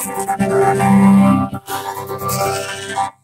I'm sorry.